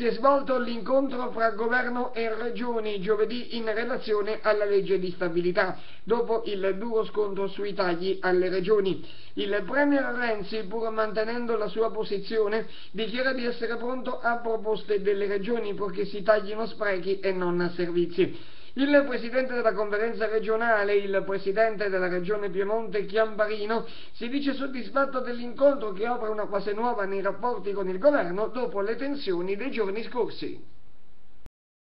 Si è svolto l'incontro fra governo e regioni giovedì in relazione alla legge di stabilità, dopo il duro scontro sui tagli alle regioni. Il Premier Renzi, pur mantenendo la sua posizione, dichiara di essere pronto a proposte delle regioni perché si taglino sprechi e non servizi. Il Presidente della Conferenza regionale, il Presidente della Regione Piemonte Chiambarino, si dice soddisfatto dell'incontro che apre una fase nuova nei rapporti con il Governo dopo le tensioni dei giorni scorsi.